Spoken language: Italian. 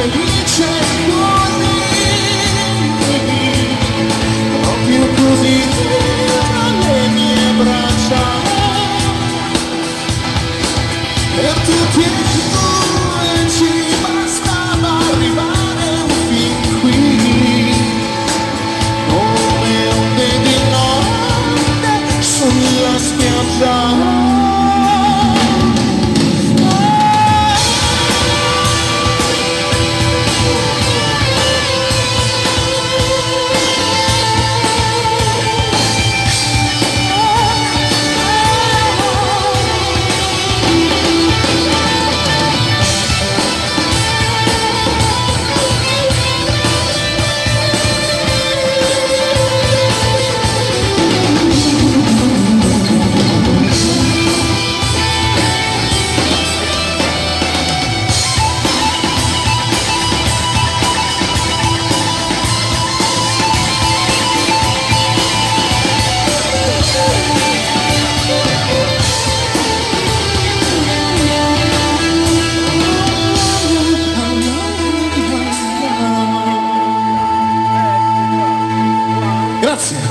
felice così Proprio così tra le mie braccia E tu piedi Grazie.